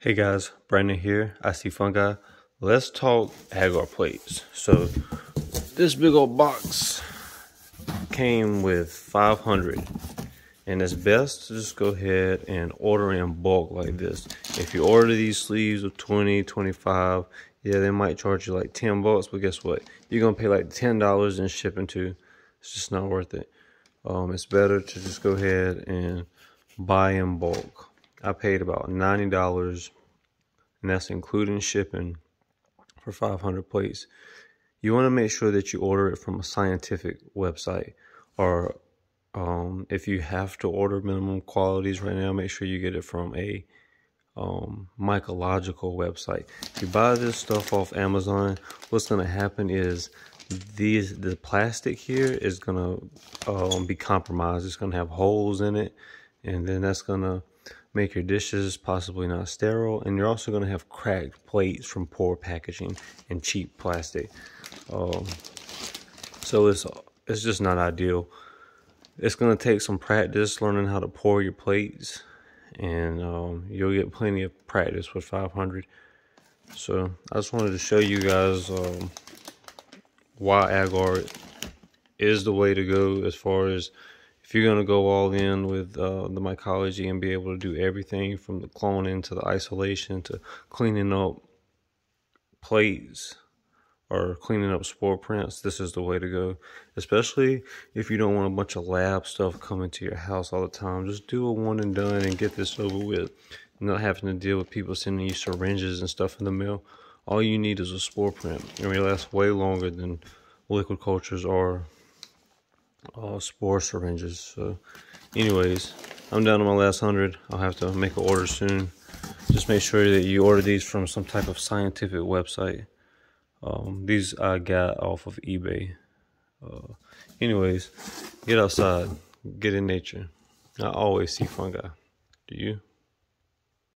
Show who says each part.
Speaker 1: Hey guys, Brandon here. I see fungi. Let's talk agar plates. So this big old box came with 500 and it's best to just go ahead and order in bulk like this. If you order these sleeves of 20, 25, yeah, they might charge you like 10 bucks, but guess what? You're gonna pay like $10 in shipping too. It's just not worth it. Um, it's better to just go ahead and buy in bulk. I paid about $90 and that's including shipping for 500 plates. You want to make sure that you order it from a scientific website or um, if you have to order minimum qualities right now, make sure you get it from a um, mycological website. If you buy this stuff off Amazon, what's going to happen is these the plastic here is going to um, be compromised. It's going to have holes in it, and then that's going to make your dishes possibly not sterile and you're also going to have cracked plates from poor packaging and cheap plastic. Um, so it's it's just not ideal. It's going to take some practice learning how to pour your plates and um, you'll get plenty of practice with 500 so I just wanted to show you guys um, why agar is the way to go as far as if you're going to go all in with uh, the mycology and be able to do everything from the cloning to the isolation to cleaning up plates or cleaning up spore prints, this is the way to go. Especially if you don't want a bunch of lab stuff coming to your house all the time. Just do a one and done and get this over with. Not having to deal with people sending you syringes and stuff in the mail. All you need is a spore print. And it lasts way longer than liquid cultures or uh, spore syringes. So, anyways, I'm down to my last hundred. I'll have to make an order soon. Just make sure that you order these from some type of scientific website. Um, these I got off of eBay. Uh, anyways, get outside, get in nature. I always see fungi. Do you?